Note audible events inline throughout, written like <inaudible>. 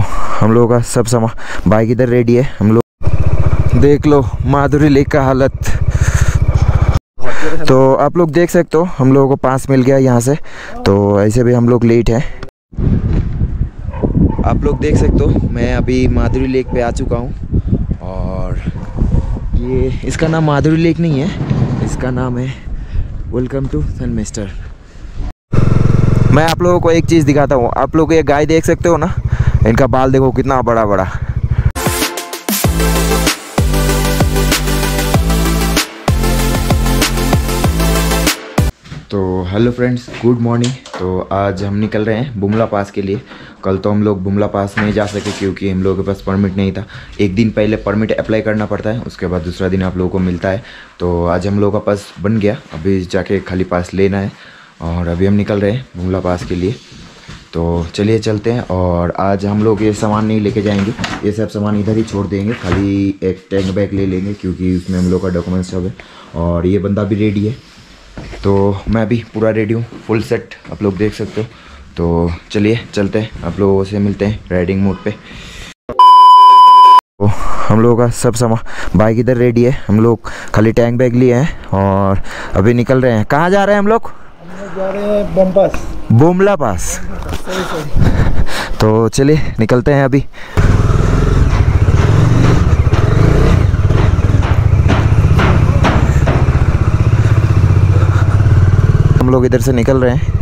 हम लोगों का सब सामान बाइक इधर रेडी है। हम लोग देख लो, माधुरी लेक का हालत। तो आप लोग देख सकते हो, हम लोगों को पास मिल गया यहाँ से। तो ऐसे भी हम लोग लेट हैं। आप लोग देख सकते हो, मैं अभी माधुरी लेक पे आ चुका हूँ। और ये, इसका नाम माधुरी लेक नहीं है। इसका नाम है वेलकम टू सन मिस्टर मैं आप लोगों को एक चीज़ दिखाता हूँ। आप लोग ये गाय देख सकते हो ना? इनका बाल देखो कितना बड़ा बड़ा तो हेलो फ्रेंड्स, गुड मॉर्निंग। तो आज हम निकल रहे हैं बुमला पास के लिए। कल तो हम लोग बुमला पास नहीं जा सके क्योंकि हम लोगों के पास परमिट नहीं था। एक दिन पहले परमिट अप्लाई करना पड़ता है, उसके बाद दूसरा दिन आप लोगों को मिलता है। तो आज हम लोगों का पास बन गया। अभी जाके खाली पास लेना है। और अभी हम निकल रहे हैं बुमला पास के लिए। तो चलिए चलते हैं और आज हम लोग ये सामान नहीं लेके जाएँगे। ये सब सामान इधर ही छोड़ देंगे, खाली एक टैंक बैग ले लेंगे क्योंकि उसमें हम लोग का डॉक्यूमेंट्स सब है और ये बंदा भी रेडी है। तो मैं भी पूरा रेडी हूँ फुल सेट आप लोग देख सकते हो। तो चलिए चलते हैं, आप लोगों से मिलते हैं राइडिंग मोड पे। तो हम लोगों का सब सामान बाइक इधर रेडी है। हम लोग खाली टैंक बैग लिए हैं और अभी निकल रहे हैं। कहाँ जा रहे हैं हम लोग? जा रहे हैं बुमला पास। तो चलिए, निकलते हैं अभी। हम लोग इधर से निकल रहे हैं।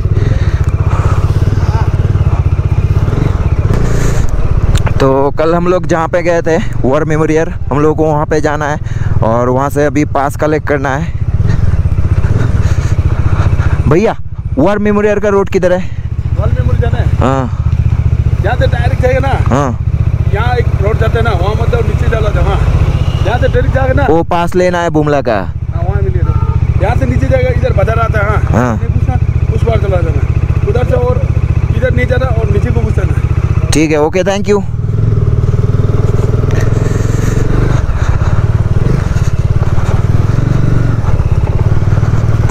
तो कल हम लोग जहाँ पे गए थे वॉर मेमोरियल हम लोग को वहाँ पे जाना है और वहाँ से अभी पास कलेक्ट करना है। भैया वॉर मेमोरियल का रोड किधर है? वॉल मेमोरी जाना है। हाँ। यहाँ से डायरेक्ट जाएगा ना हाँ। यहाँ एक रोड जाता है ना वहाँ मतलब नीचे डाला था वहाँ यहाँ से डायरेक्ट जाएगा ना वो पास लेना है बुमला का। हाँ वहाँ मिलेगा यहाँ से नीचे जाएगा इधर बाज़ार आता है हाँ। हाँ। उस बार चला जाना। उधर से और इधर नहीं जाना और नीचे को घुस जाना ठीक है ओके थैंक यू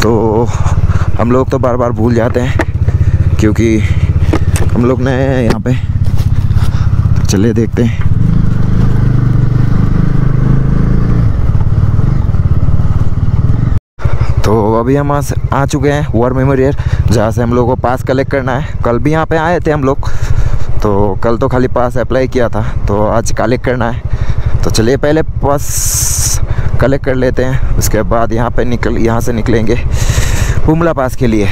तो हम लोग तो बार बार भूल जाते हैं, क्योंकि हम लोग नए हैं यहाँ पे। चलिए देखते हैं। तो अभी हम आ चुके हैं वॉर मेमोरियल जहाँ से हम लोग को पास कलेक्ट करना है। कल भी यहाँ पे आए थे हम लोग तो कल तो खाली पास अप्लाई किया था तो आज कलेक्ट करना है। तो चलिए पहले पास कलेक्ट कर लेते हैं, उसके बाद यहाँ पे निकल, यहाँ से निकलेंगे। बुमला पास के लिए।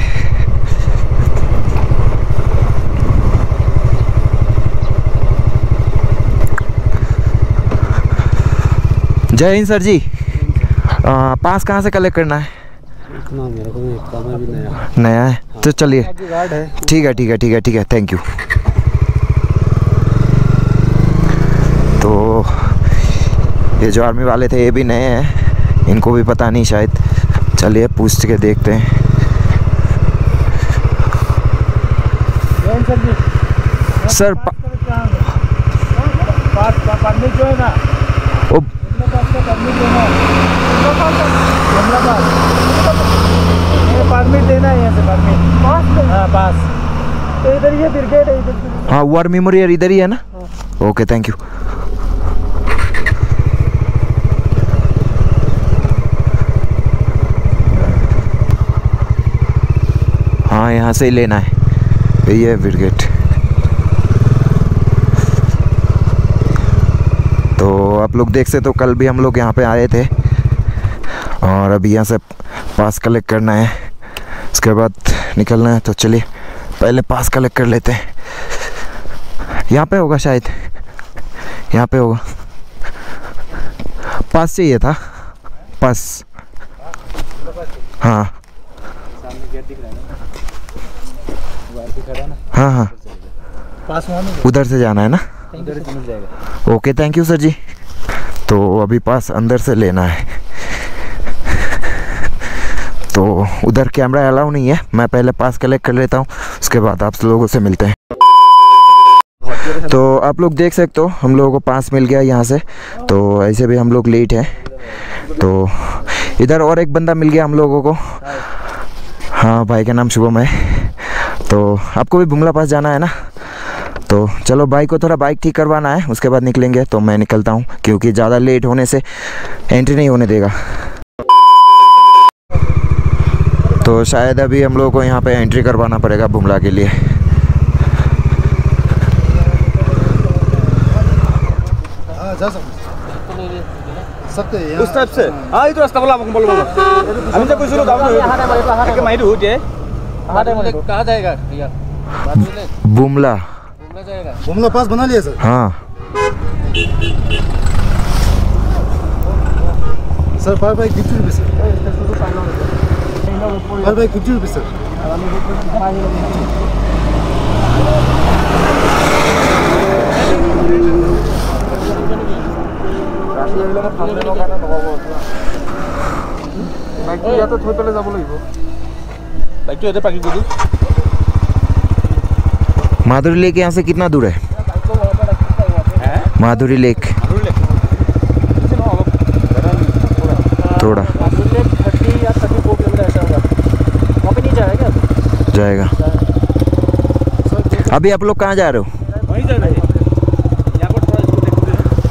जय हिंद सर जी। आ, पास कहाँ से कलेक्ट करना है? इतना मेरे को भी नया। नया है? तो चलिए। ठीक है ठीक है ठीक है ठीक है थैंक यू तो ये जो आर्मी वाले थे ये भी नए हैं। इनको भी पता नहीं शायद। चलिए पूछ के देखते हैं। सर जी है ना परमिट है परमिट देना है यहाँ से परमिट पास हाँ पास तो इधर ब्रिगेड है इधर हाँ वॉर मेमोरियल इधर ही। है ना ओके थैंक यू हाँ यहाँ से ही लेना है। है ब्रिगेड तो आप लोग देख सकते हो कल भी हम लोग यहाँ पे आए थे और अभी यहाँ से पास कलेक्ट करना है। उसके बाद निकलना है तो चलिए पहले पास कलेक्ट कर लेते हैं। यहाँ पे होगा शायद। यहाँ पे होगा। पास चाहिए था। पास। हाँ सामने गेट दिख रहा है हाँ पास उधर से जाना है ना? Okay thank you sir ji. तो अभी पास अंदर से लेना है। तो उधर कैमरा अलाउ नहीं है। मैं पहले पास कलेक्ट कर लेता हूँ। उसके बाद आप लोगों से मिलते हैं। तो आप लोग देख सकते हो हम लोगों को पास मिल गया यहाँ से। तो ऐसे भी हम लोग लेट हैं। तो इधर और एक बंदा मिल गया हम लोगों को। हाँ भाई का नाम शुभम है। तो आपको भी बुमला पास जाना है ना? तो चलो बाइक को थोड़ा बाइक ठीक करवाना है उसके बाद निकलेंगे तो मैं निकलता हूँ क्योंकि ज़्यादा लेट होने से एंट्री नहीं होने देगा। तो शायद अभी हम लोगों को यहाँ पे एंट्री करवाना पड़ेगा बुमला के लिए। उस टाइप से। हाँ। ये तो रास्ता बोला बोलो अभी तो कुछ मैं माहिर हो जाए। कहाँ जाएगा भैया बुमला घूमना जाएगा बुमला पास बना लिया सर हाँ सर पर बाइक फिफ्टी रुपीज सर पर बाइक फिफ्टी रुपीज सर বাইকটো ইয়াতে থৈ পেলাই যাব লাগিব बाइक तो इधर पार्किंग कर दी। माधुरी लेक यहाँ से कितना दूर है? माधुरी लेक। थोड़ा। जाएगा। अभी आप लोग कहाँ जा रहे हो?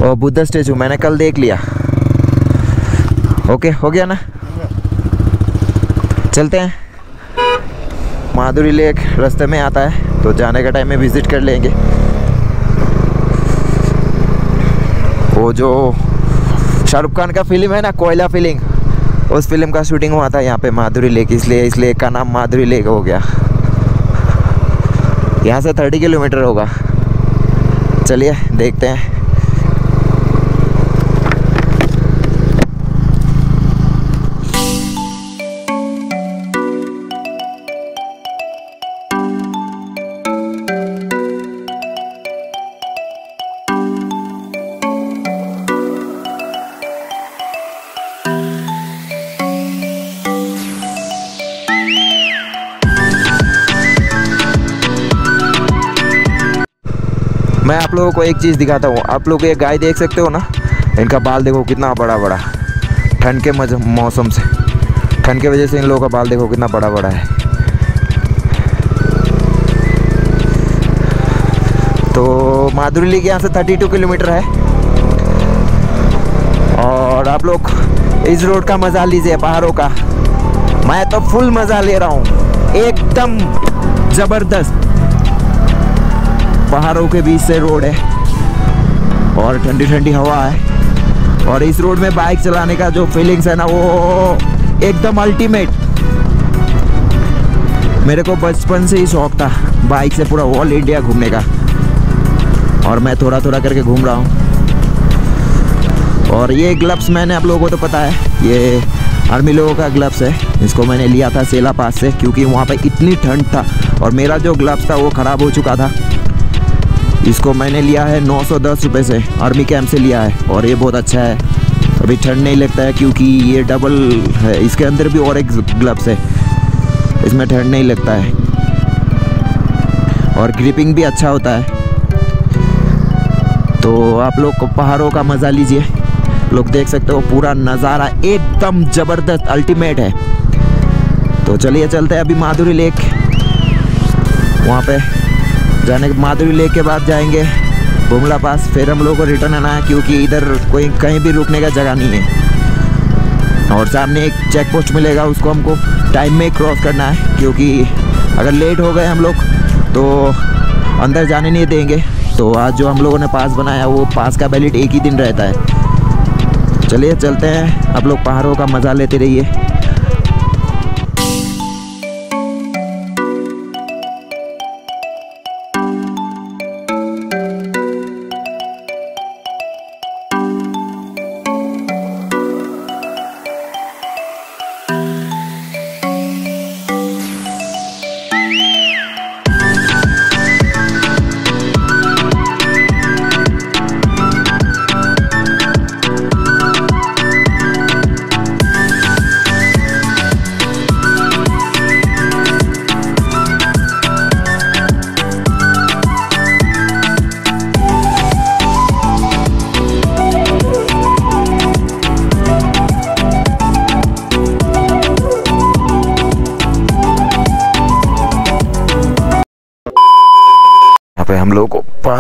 और बुद्धा स्टेचू मैंने कल देख लिया। ओके हो गया ना? चलते हैं। माधुरी लेक रास्ते में आता है तो जाने का टाइम में विज़िट कर लेंगे। वो जो शाहरुख खान का फ़िल्म है ना, कोयला फिलिंग उस फ़िल्म का शूटिंग हुआ था यहाँ पे माधुरी लेक, इसलिए इस लेक का नाम माधुरी लेक हो गया। यहाँ से थर्टी किलोमीटर होगा। चलिए, देखते हैं। मैं आप लोगों को एक चीज़ दिखाता हूँ। आप लोग ये गाय देख सकते हो ना? इनका बाल देखो कितना बड़ा बड़ा ठंड के मौसम से। ठंड की वजह से इन लोगों का बाल देखो कितना बड़ा बड़ा है। तो माधुरी लेक यहाँ से 32 किलोमीटर है। और आप लोग इस रोड का मज़ा लीजिए, पहाड़ों का। मैं तो फुल मज़ा ले रहा हूँ। एकदम ज़बरदस्त। पहाड़ों के बीच से रोड है। और ठंडी ठंडी हवा है। और इस रोड में बाइक चलाने का जो फीलिंग्स है ना, वो एकदम अल्टीमेट मेरे को बचपन से ही शौक था बाइक से पूरा ऑल इंडिया घूमने का। और मैं थोड़ा थोड़ा करके घूम रहा हूँ। और ये ग्लव्स मैंने आप लोगों को तो पता है, ये आर्मी लोगों का ग्लव्स है। इसको मैंने लिया था सेला पास से, क्योंकि वहाँ पे इतनी ठंड था। और मेरा जो ग्लव्स था, वो ख़राब हो चुका था। इसको मैंने लिया है नौ सौ दस रुपये से। आर्मी कैंप से लिया है। और ये बहुत अच्छा है। अभी ठंड नहीं लगता है क्योंकि ये डबल है। इसके अंदर भी और एक ग्लव्स है। इसमें ठंड नहीं लगता है। और ग्रिपिंग भी अच्छा होता है। तो आप लोग को पहाड़ों का मज़ा लीजिए। लोग देख सकते हो पूरा नज़ारा एकदम ज़बरदस्त अल्टीमेट है। तो चलिए चलते हैं अभी माधुरी लेक। वहाँ पे जाने के माधुरी लेक के बाद जाएँगे। बुमला पास फिर हम लोग को रिटर्न आना है क्योंकि इधर कोई कहीं भी रुकने का जगह नहीं है। और सामने एक चेक पोस्ट मिलेगा, उसको हमको टाइम में क्रॉस करना है क्योंकि अगर लेट हो गए हम लोग तो अंदर जाने नहीं देंगे। तो आज जो हम लोगों ने पास बनाया, वो पास का वैलिड एक ही दिन रहता है। चलिए, चलते हैं। आप लोग पहाड़ों का मज़ा लेते रहिए।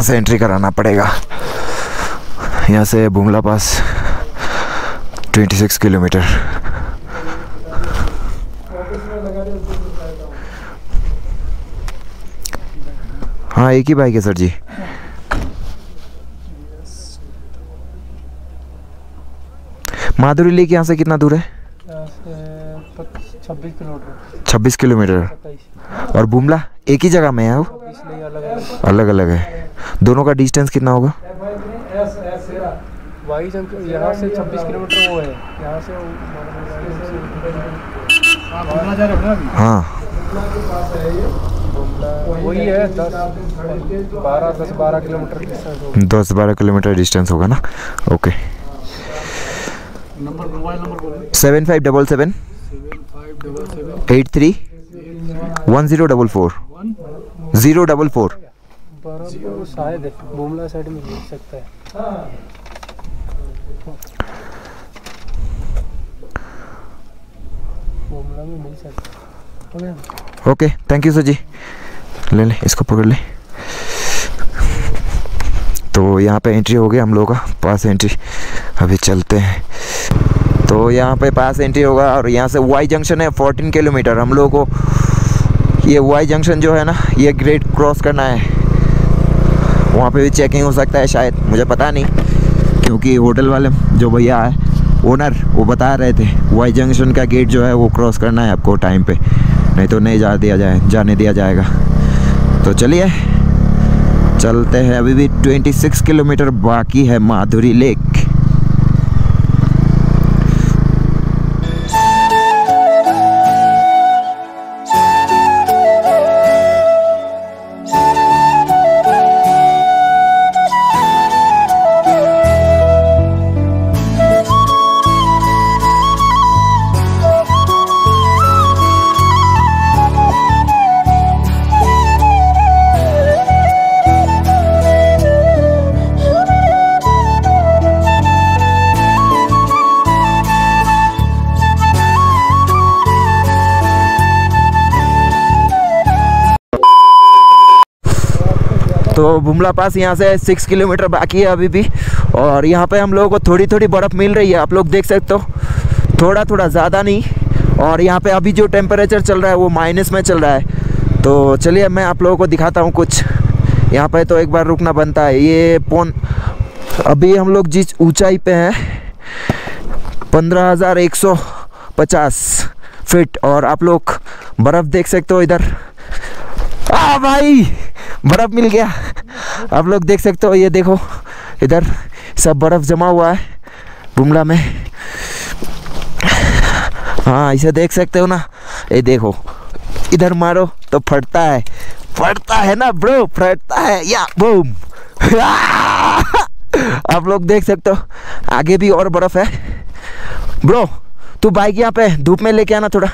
पास एंट्री कराना पड़ेगा। यहाँ से बुमला पास 26 किलोमीटर। हाँ एक ही बाइक है सर जी। माधुरी लेक यहाँ से कितना दूर है? छब्बीस किलोमीटर। 26 किलोमीटर। और बुमला एक ही जगह में है वो? अलग अलग है। दोनों का डिस्टेंस कितना होगा? यहाँ से छब्बीस किलोमीटर वो है। यहाँ से हाँ। वही है दस बारह दस बारह किलोमीटर डिस्टेंस होगा। दस बारह किलोमीटर डिस्टेंस होगा ना? Okay seven five double seven eight three one zero double four zero double four तो शायद है बुमला साइड में मिल सकता है। बुमला में मिल सकता है। Okay. Thank you sir ji. ले ले इसको पकड़ ले। तो यहाँ पे एंट्री हो गया हम लोगों का पास एंट्री अभी चलते हैं। तो यहाँ पे पास एंट्री होगा और यहाँ से वाई जंक्शन है 14 किलोमीटर हम लोगों को ये वाई जंक्शन जो है ना ये ग्रेट क्रॉस करना है। वहाँ पे भी चेकिंग हो सकता है शायद, मुझे पता नहीं। क्योंकि होटल वाले जो भैया है ओनर वो बता रहे थे वाई जंक्शन का गेट जो है वो क्रॉस करना है आपको टाइम पे। नहीं तो नहीं जा दिया जाए, जाने दिया जाएगा। तो चलिए, चलते हैं। अभी भी 26 किलोमीटर बाकी है माधुरी लेक। तो बुमला पास यहाँ से सिक्स किलोमीटर बाकी है अभी भी। और यहाँ पे हम लोगों को थोड़ी थोड़ी बर्फ़ मिल रही है, आप लोग देख सकते हो। थोड़ा थोड़ा ज़्यादा नहीं। और यहाँ पे अभी जो टेम्परेचर चल रहा है, वो माइनस में चल रहा है। तो चलिए मैं आप लोगों को दिखाता हूँ कुछ। यहाँ पे तो एक बार रुकना बनता है। ये पौन अभी हम लोग जिस ऊंचाई पे हैं, पंद्रह हज़ार एक सौ पचास फिट। और आप लोग बर्फ़ देख सकते हो इधर। आ भाई, बर्फ़ मिल गया। आप लोग देख सकते हो, ये देखो, इधर सब बर्फ़ जमा हुआ है, बुमला में। हाँ इसे देख सकते हो ना। ये देखो, इधर मारो तो फटता है। फटता है ना ब्रो फटता है। या बूम आप लोग देख सकते हो, आगे भी और बर्फ़ है। ब्रो तू बाइक यहाँ पे, धूप में लेके आना थोड़ा।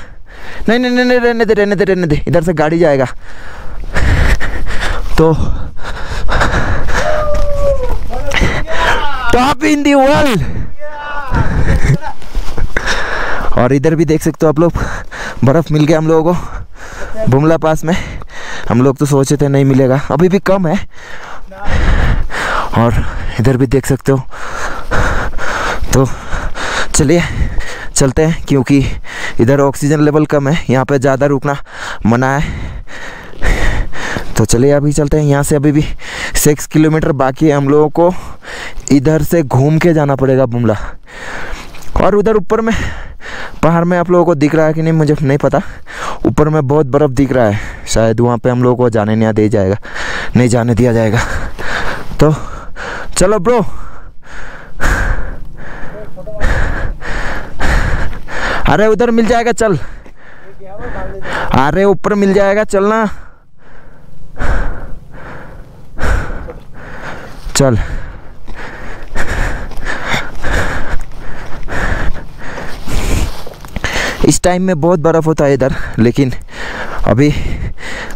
नहीं नहीं नहीं, रहने दे रहने दे रहने दे। इधर से गाड़ी जाएगा। तो टॉप इन दी वर्ल्ड और इधर भी देख सकते हो आप लोग, बर्फ़ मिल गया हम लोगों को, बुमला पास में। हम लोग तो सोचे थे नहीं मिलेगा, अभी भी कम है। और इधर भी देख सकते हो। तो चलिए, चलते हैं, क्योंकि इधर ऑक्सीजन लेवल कम है, यहाँ पे ज़्यादा रुकना मना है। तो चलिए अभी चलते हैं। यहाँ से अभी भी सिक्स किलोमीटर बाकी है। हम लोगों को इधर से घूम के जाना पड़ेगा बुमला। और उधर ऊपर में पहाड़ में आप लोगों को दिख रहा है कि नहीं, मुझे नहीं पता। ऊपर में बहुत बर्फ़ दिख रहा है। शायद वहाँ पे हम लोगों को जाने नहीं दे जाएगा। नहीं जाने दिया जाएगा। तो चलो ब्रो। अरे उधर मिल जाएगा, चल। अरे ऊपर मिल जाएगा, चलना। चल। इस टाइम में बहुत बर्फ़ होता है इधर, लेकिन अभी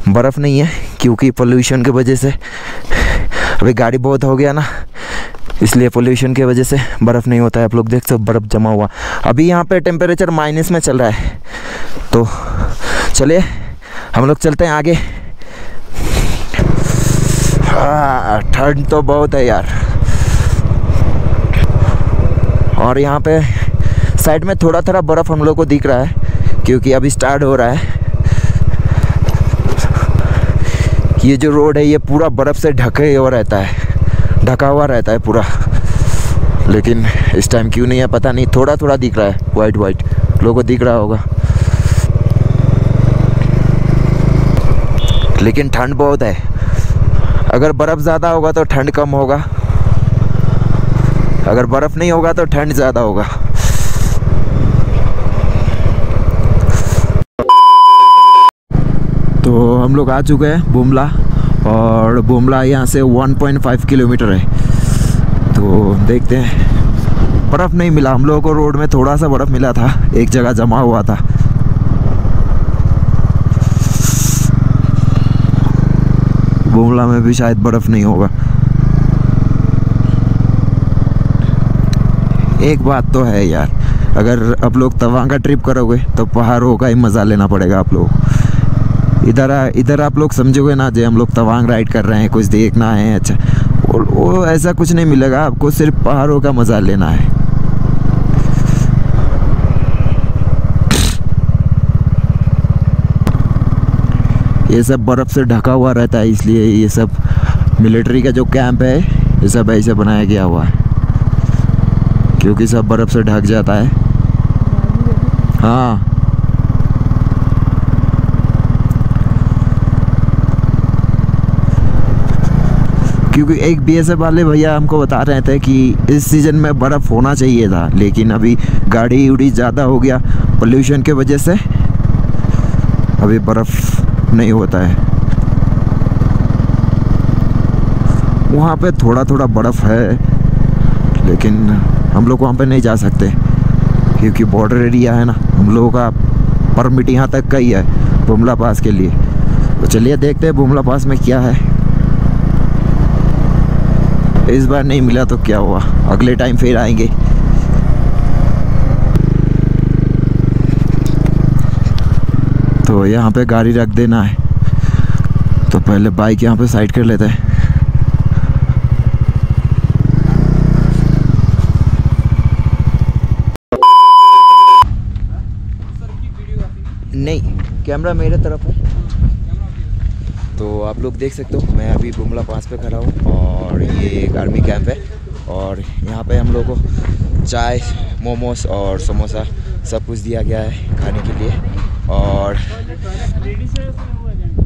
बर्फ़ नहीं है, क्योंकि पोल्यूशन की वजह से। अभी गाड़ी बहुत हो गया ना, इसलिए पोल्यूशन की वजह से बर्फ़ नहीं होता है। आप लोग देख सकते हो, बर्फ़ जमा हुआ। अभी यहाँ पे टेम्परेचर माइनस में चल रहा है। तो चलिए, हम लोग चलते हैं आगे। हाँ, ठंड तो बहुत है यार। और यहाँ पे साइड में थोड़ा थोड़ा बर्फ़ हम लोग को दिख रहा है क्योंकि अभी स्टार्ट हो रहा है। ये जो रोड है ये पूरा बर्फ़ से ढके हुआ रहता है। ढका हुआ रहता है पूरा। लेकिन इस टाइम क्यों नहीं है पता नहीं। थोड़ा थोड़ा दिख रहा है वाइट वाइट लोगों को दिख रहा होगा। लेकिन ठंड बहुत है। अगर बर्फ़ ज़्यादा होगा तो ठंड कम होगा। अगर बर्फ़ नहीं होगा तो ठंड ज़्यादा होगा। तो हम लोग आ चुके हैं बुमला, और बुमला यहाँ से 1.5 किलोमीटर है। तो देखते हैं। बर्फ़ नहीं मिला, हम लोगों को रोड में थोड़ा सा बर्फ़ मिला था, एक जगह जमा हुआ था। बुमला में भी शायद बर्फ़ नहीं होगा। एक बात तो है यार, अगर आप लोग तवांग का ट्रिप करोगे तो पहाड़ों का ही मज़ा लेना पड़ेगा आप लोग इधर इधर आप लोग समझोगे ना जो हम लोग तवांग राइड कर रहे हैं, कुछ देखना है अच्छा। वो ऐसा कुछ नहीं मिलेगा, आपको सिर्फ़ पहाड़ों का मज़ा लेना है। ये सब बर्फ़ से ढका हुआ रहता है, इसलिए ये सब मिलिट्री का जो कैंप है, ये सब ऐसे बनाया गया हुआ है। क्योंकि सब बर्फ़ से ढक जाता है। हाँ। क्योंकि एक बीएसएफ वाले भैया हमको बता रहे थे कि इस सीज़न में बर्फ़ होना चाहिए था, लेकिन अभी गाड़ी उड़ी ज़्यादा हो गया पोल्यूशन के वजह से अभी बर्फ़ नहीं होता है। वहाँ पे थोड़ा थोड़ा बर्फ़ है, लेकिन हम लोग वहाँ पे नहीं जा सकते, क्योंकि बॉर्डर एरिया है ना। हम लोगों का परमिट यहाँ तक का ही है, बुमला पास के लिए। तो चलिए देखते हैं बुमला पास में क्या है। इस बार नहीं मिला तो क्या हुआ? अगले टाइम फिर आएँगे। तो यहाँ पे गाड़ी रख देना है। तो पहले बाइक यहाँ पे साइड कर लेते हैं। नहीं कैमरा मेरे तरफ़ है। तो आप लोग देख सकते हो, मैं अभी बुमला पास पे खड़ा हूँ और ये एक आर्मी कैंप है। और यहाँ पे हम लोग को चाय, मोमोस और समोसा सब कुछ दिया गया है खाने के लिए। और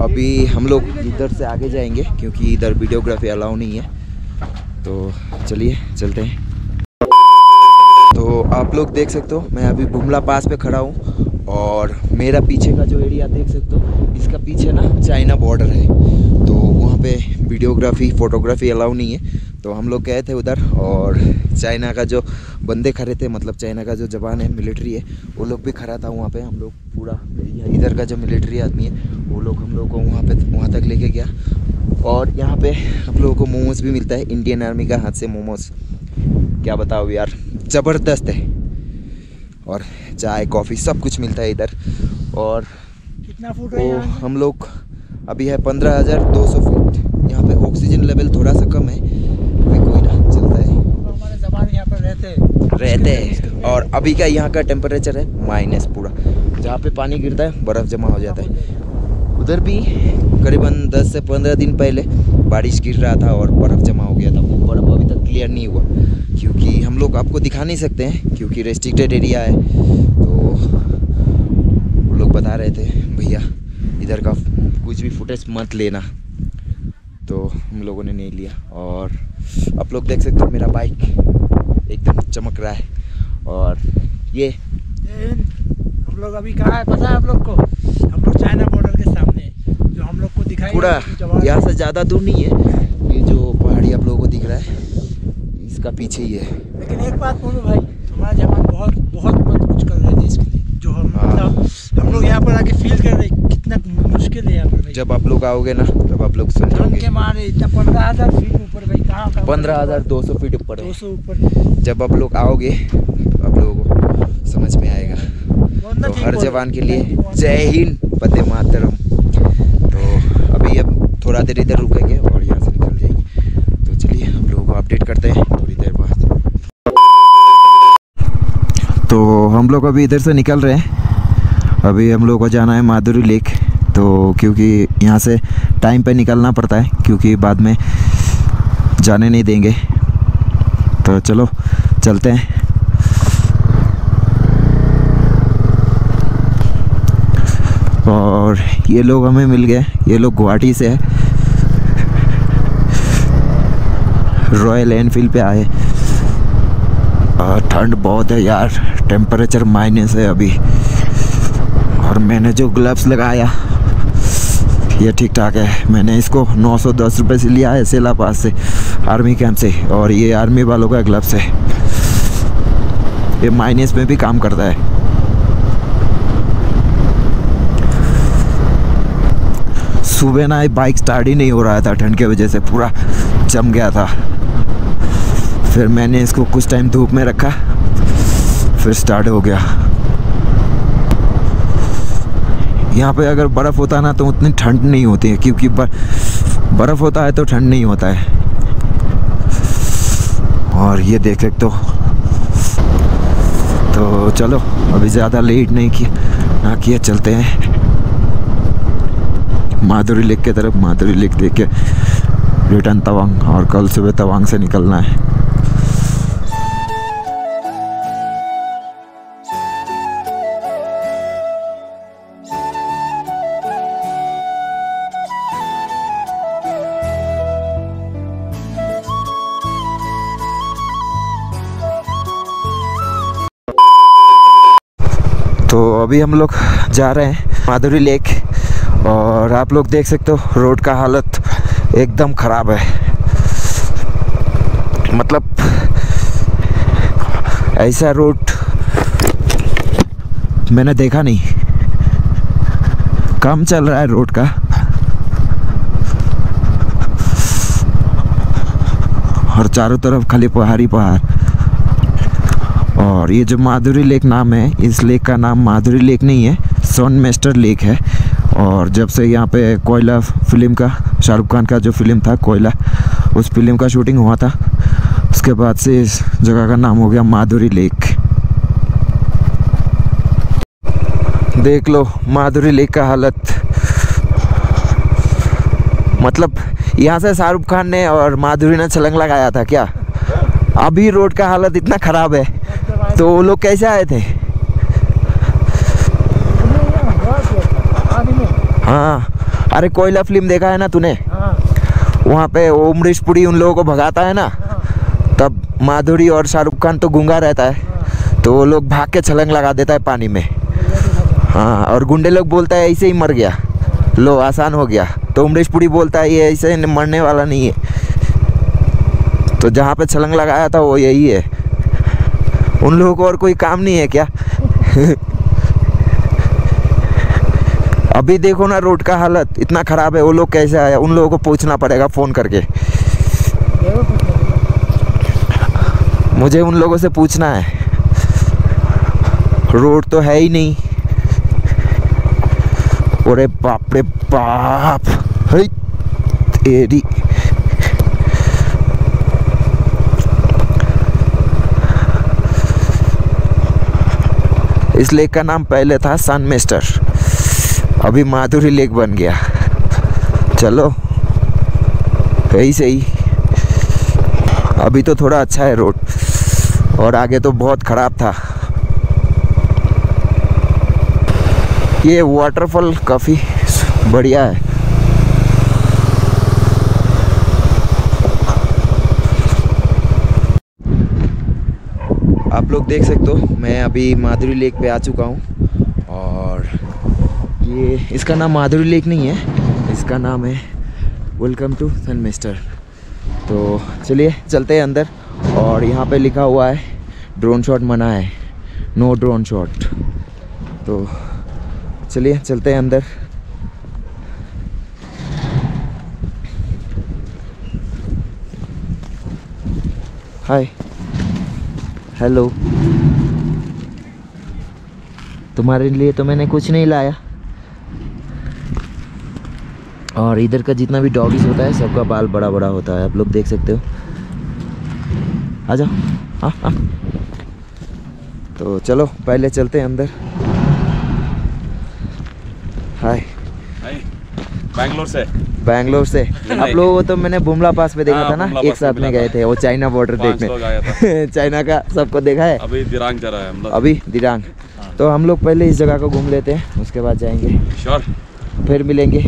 अभी हम लोग इधर से आगे जाएँगे, क्योंकि इधर वीडियोग्राफी अलाउ नहीं है। तो चलिए, चलते हैं। तो आप लोग देख सकते हो, मैं अभी बुमला पास पे खड़ा हूँ, और मेरा पीछे का जो एरिया देख सकते हो, इसका पीछे ना चाइना बॉर्डर है। तो वहाँ पे वीडियोग्राफी फोटोग्राफी अलाउ नहीं है। तो हम लोग गए थे उधर और चाइना का जो बंदे खड़े थे मतलब चाइना का जो जवान है मिलिट्री है वो लोग भी खड़ा था वहाँ पे। हम लोग पूरा इधर का जो मिलिट्री आदमी है वो लोग हम लोग को वहाँ पे वहाँ तक लेके गया। और यहाँ पे हम लोगों को मोमोज भी मिलता है इंडियन आर्मी का हाथ से मोमोज। क्या बताओ यार ज़बरदस्त है। और चाय कॉफ़ी सब कुछ मिलता है इधर। और कितना फुट है? हम लोग अभी है पंद्रह हज़ार दो सौ फीट। यहाँ पे ऑक्सीजन लेवल थोड़ा सा कम है अभी कोई ना चलता है तो हमारे जवान यहाँ पर रहते हैं। और अभी का यहाँ का टेम्परेचर है माइनस पूरा। जहाँ पे पानी गिरता है, बर्फ़ जमा हो जाता है। उधर भी करीबन 10 से 15 दिन पहले बारिश गिर रहा था और बर्फ़ जमा हो गया था। वो बर्फ़ अभी तक क्लियर नहीं हुआ। क्योंकि हम लोग आपको दिखा नहीं सकते हैं, क्योंकि रेस्ट्रिक्टेड एरिया है। तो वो लोग बता रहे थे, भैया, इधर का कुछ भी फुटेज मत लेना। तो हम लोगों ने नहीं लिया। और आप लोग देख सकते हो मेरा बाइक एकदम चमक रहा है। और ये। हम लोग अभी कहाँ है पता है आप लोग को? हम लोग चाइना बॉर्डर के सामने जो हम लोग को दिखाई पूरा यहाँ से ज़्यादा दूर नहीं है। ये जो पहाड़ी आप लोगों को दिख रहा है इसका पीछे ही है। लेकिन एक बात बोलो भाई हमारे जवान बहुत बहुत बहुत कुछ कर रहे थे इसके लिए। जो हम हाँ। मतलब हम लोग यहाँ पर आके फील कर रहे कितना मुश्किल है यहाँ पर जब आप लोग आओगे ना तब आप लोग समझोगे। के मारे इतना पंद्रह हज़ार फीट ऊपर पंद्रह हज़ार दो सौ फीट ऊपर दो है सौ ऊपर जब आप लोग आओगे तो आप लोगों को समझ में आएगा। तो हर जवान के लिए जय हिंद वंदे मातरम। तो अभी अब थोड़ा देर इधर रुकेंगे और यहाँ से निकल जाएँगे। तो चलिए हम लोगों को अपडेट करते हैं थोड़ी देर बाद। तो हम लोग अभी इधर से निकल रहे हैं। अभी हम लोग को जाना है माधुरी लेक। तो क्योंकि यहाँ से टाइम पे निकलना पड़ता है क्योंकि बाद में जाने नहीं देंगे। तो चलो, चलते हैं। और ये लोग हमें मिल गए। ये लोग गुवाहाटी से है। रॉयल एनफील्ड पे आए। ठंड बहुत है यार। टेम्परेचर माइनस है अभी। और मैंने जो ग्लव्स लगाया, ये ठीक ठाक है। मैंने इसको 910 रुपए से लिया है सेला पास से। आर्मी कैंप से, और ये आर्मी वालों का ग्लव्स है। ये माइनस में भी काम करता है। सुबह ना ये बाइक स्टार्ट ही नहीं हो रहा था, ठंड की वजह से पूरा जम गया था। फिर मैंने इसको कुछ टाइम धूप में रखा, फिर स्टार्ट हो गया। यहाँ पे अगर बर्फ़ होता ना तो उतनी ठंड नहीं होती है, क्योंकि बर्फ़ होता है तो ठंड नहीं होता है। और ये देख सकते हो। तो चलो, अभी ज़्यादा लेट नहीं किया, ना किया, चलते हैं। माधुरी लेक के तरफ़, माधुरी लेक देख के रिटर्न तवांग, और कल सुबह तवांग से निकलना है। अभी हम लोग जा रहे हैं माधुरी लेक और आप लोग देख सकते हो रोड का हालत एकदम ख़राब है। मतलब ऐसा रोड मैंने देखा नहीं। काम चल रहा है रोड का। और चारों तरफ़ खाली पहाड़ी पहाड़। और ये जो माधुरी लेक नाम है, इस लेक का नाम माधुरी लेक नहीं है, सोन मेस्टर लेक है। और जब से यहाँ पे कोयला फ़िल्म का, शाहरुख खान का जो फ़िल्म था, कोयला, उस फ़िल्म का शूटिंग हुआ था। उसके बाद से इस जगह का नाम हो गया माधुरी लेक। देख लो, माधुरी लेक का हालत। मतलब यहाँ से शाहरुख खान ने और माधुरी ने छलंग लगाया था क्या? अभी रोड का हालत इतना ख़राब है। तो वो लोग कैसे आए थे? हाँ। अरे कोयला फ़िल्म देखा है ना तूने? वहाँ पे ओमरीश पुरी उन लोगों को भगाता है ना? तब माधुरी और शाहरुख खान तो गूँगा रहता है। तो वो लोग भाग के छलंग लगा देता है पानी में। हाँ और गुंडे लोग बोलता है, ऐसे ही मर गया। लो, आसान हो गया। तो उमरीश पुरी बोलता है, ये ऐसे मरने वाला नहीं है। तो जहाँ पे छलंग लगाया था, वो यही है। उन लोगों को और कोई काम नहीं है क्या? अभी देखो ना रोड का हालत, इतना ख़राब है, वो लोग कैसे आया उन लोगों को पूछना पड़ेगा फ़ोन करके। मुझे उन लोगों से पूछना है। रोड तो है ही नहीं। अरे बाप रे बाप। तेरी इस लेक का नाम पहले था सन मिस्टर। अभी माधुरी लेक बन गया। चलो, कहीं से ही। अभी तो थोड़ा अच्छा है रोड, और आगे तो बहुत ख़राब था। ये वाटरफॉल काफ़ी बढ़िया है। आप लोग देख सकते हो, मैं अभी माधुरी लेक पे आ चुका हूँ। और ये, इसका नाम माधुरी लेक नहीं है, इसका नाम है वेलकम टू सन मिस्टर। तो चलिए, चलते हैं अंदर। और यहाँ पे लिखा हुआ है, ड्रोन शॉट मना है, नो ड्रोन शॉट। तो चलिए, चलते हैं अंदर। हाय। हेलो तुम्हारे लिए तो मैंने कुछ नहीं लाया। और इधर का जितना भी डॉगीज होता है, सबका बाल बड़ा बड़ा होता है। आप लोग देख सकते हो। आ जाओ। हाँ हाँ तो चलो, पहले चलते हैं अंदर। हाय बैंगलोर से। बैंगलोर से। आप लोगों को तो मैंने बुमला पास पे देखा हाँ, था ना एक साथ में गए थे। वो चाइना बॉर्डर देखने। <laughs> चाइना का सबको देखा है? अभी दिरांग जा रहा है हम लोग। अभी दिरांग। तो हम लोग पहले इस जगह को घूम लेते हैं उसके बाद जाएँगे। श्योर फिर मिलेंगे।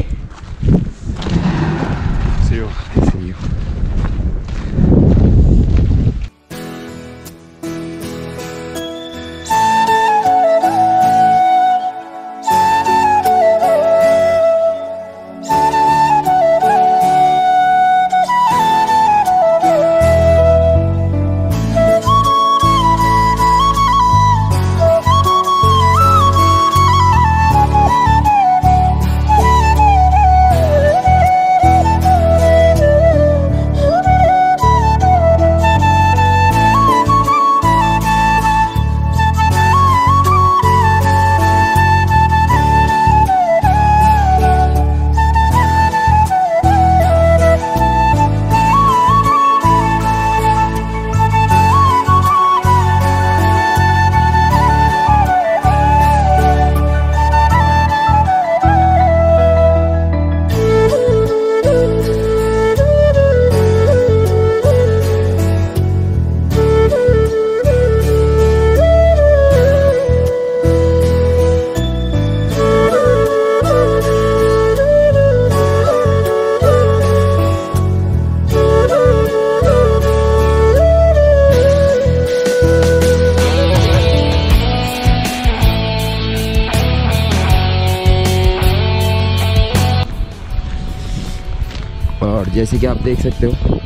जैसे कि आप देख सकते हो,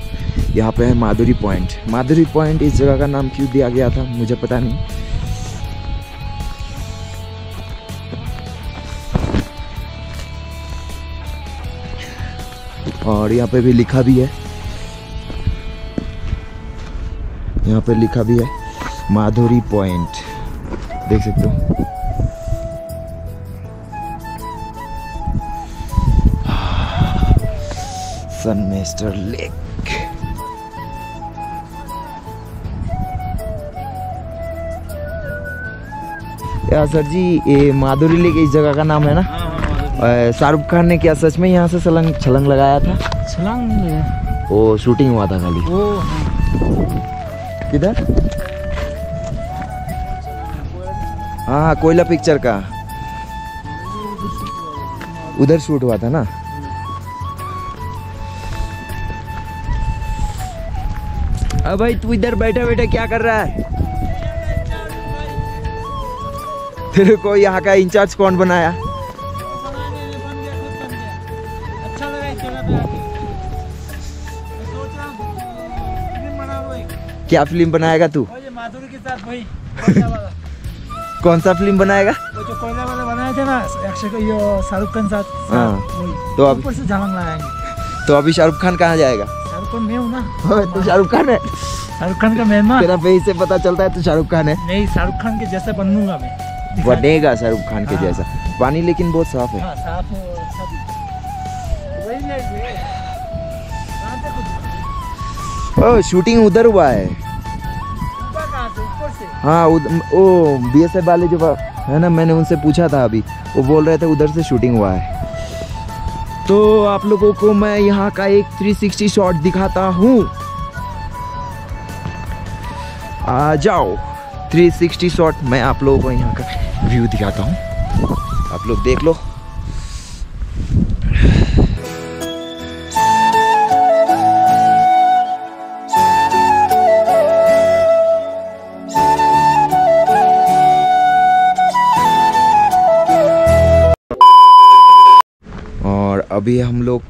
यहाँ पे है माधुरी पॉइंट। माधुरी पॉइंट इस जगह का नाम क्यों दिया गया था, मुझे पता नहीं। और यहाँ पे भी लिखा भी है। यहाँ पे लिखा भी है माधुरी पॉइंट। देख सकते हो। सनमेस्टर लेक या सर जी ये माधुरी लेक इस जगह का नाम है ना? शाहरुख खान ने क्या सच में यहाँ से छलंग छलंग लगाया था? छलांग वो शूटिंग हुआ था खाली। वो किधर? हाँ कोयला पिक्चर का। उधर शूट हुआ था ना? अब भाई तू इधर बैठा बैठा क्या कर रहा है? तेरे को यहाँ का इंचार्ज कौन बनाया? हूँ क्या फ़िल्म बनाएगा तू? माधुरी के साथ वाला कौन सा फ़िल्म बनाएगा? वो जो कोयला वाला बनाया था ना अक्षय को ये शाहरुख खान साथ हाँ। वही। तो अब- तो अभी शाहरुख खान कहाँ जाएगा? खान मैं हूँ ना तू शाहरुख खान है शाहरुख खान का मेहमान तेरा फेस से पता चलता है तू शाहरुख खान है नहीं शाहरुख खान के जैसा बनूँगा मैं बनेगा शाहरुख खान के। जैसा पानी लेकिन बहुत साफ़ है हाँ साफ़ ओ शूटिंग उधर हुआ है। हाँ ओ बी एस एफ़ वाले जो है ना मैंने उनसे पूछा था अभी। वो बोल रहे थे उधर से शूटिंग हुआ है। तो आप लोगों को मैं यहाँ का एक 360 शॉट दिखाता हूँ। आ जाओ 360 शॉट मैं आप लोगों को यहाँ का व्यू दिखाता हूँ। आप लोग देख लो। अभी हम लोग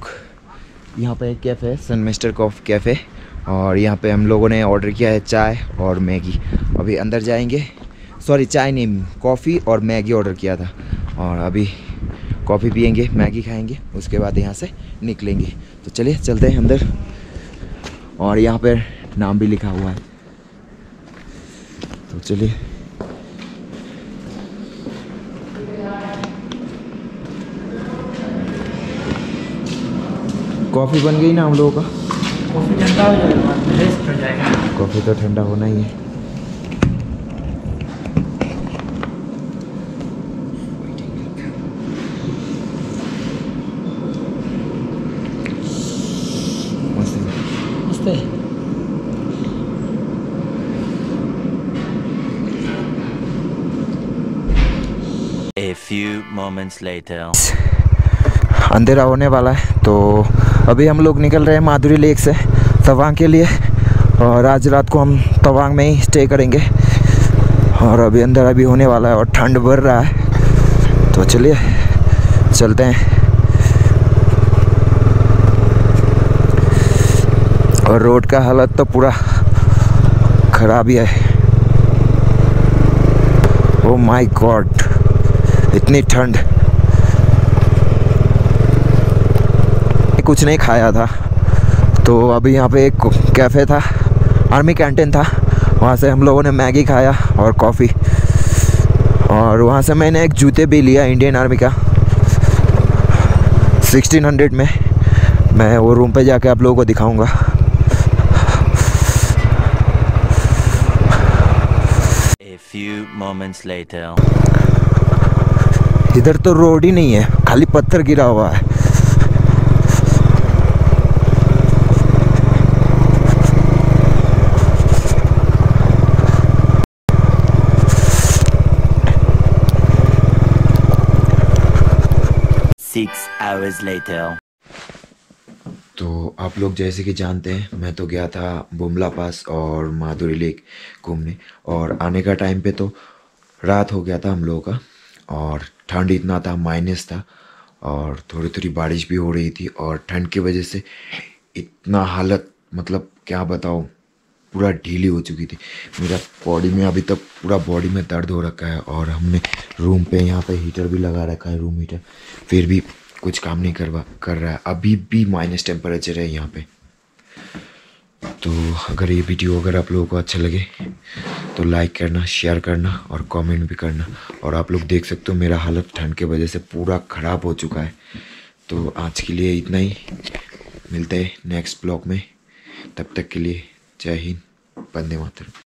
यहाँ पे एक कैफ़े है सन मिस्टर कॉफ कैफ़े और यहाँ पे हम लोगों ने ऑर्डर किया है चाय और मैगी। अभी अंदर जाएँगे। सॉरी चाय नहीं कॉफ़ी और मैगी ऑर्डर किया था। और अभी कॉफ़ी पियेंगे, मैगी खाएँगे, उसके बाद यहाँ से निकलेंगे। तो चलिए, चलते हैं अंदर। और यहाँ पर नाम भी लिखा हुआ है। तो चलिए। कॉफ़ी बन गई ना हम लोगों का? कॉफ़ी ठंडा हो जाएगा कॉफ़ी तो ठंडा होना ही है। A few moments later. अंधेरा होने वाला है तो अभी हम लोग निकल रहे हैं माधुरी लेक से तवांग के लिए और आज रात को हम तवांग में ही स्टे करेंगे। और अभी अंदर अभी होने वाला है और ठंड बढ़ रहा है। तो चलिए, चलते हैं। और रोड का हालत तो पूरा ख़राब ही है। ओ माय गॉड इतनी ठंड। कुछ नहीं खाया था। तो अभी यहाँ पे एक कैफ़े था आर्मी कैंटीन था। वहाँ से हम लोगों ने मैगी खाया और कॉफ़ी और वहाँ से मैंने एक जूते भी लिया इंडियन आर्मी का। 1600 में। मैं वो रूम पे जाके आप लोगों को दिखाऊँगा। Few moments later. इधर तो रोड ही नहीं है खाली पत्थर गिरा हुआ है। Six hours later. तो आप लोग जैसे कि जानते हैं, मैं तो गया था बुमला पास और माधुरी लेक घूमने और आने का टाइम पे तो रात हो गया था हम लोगों का और ठंड इतना था माइनस था और थोड़ी थोड़ी बारिश भी हो रही थी और ठंड की वजह से इतना हालत मतलब क्या बताऊँ पूरा ढीली हो चुकी थी। मेरा बॉडी में अभी तक पूरा बॉडी में दर्द हो रखा है और हमने रूम पे यहाँ पे हीटर भी लगा रखा है रूम हीटर फिर भी कुछ काम नहीं करवा, कर रहा है। अभी भी माइनस टेम्परेचर है यहाँ पे। तो अगर ये वीडियो अगर आप लोगों को अच्छा लगे तो लाइक करना शेयर करना और कमेंट भी करना। और आप लोग देख सकते हो मेरा हालत ठंड के वजह से पूरा ख़राब हो चुका है। तो आज के लिए इतना ही। मिलते हैं नेक्स्ट ब्लॉग में। तब तक के लिए जय हिंद वंदे मातरम।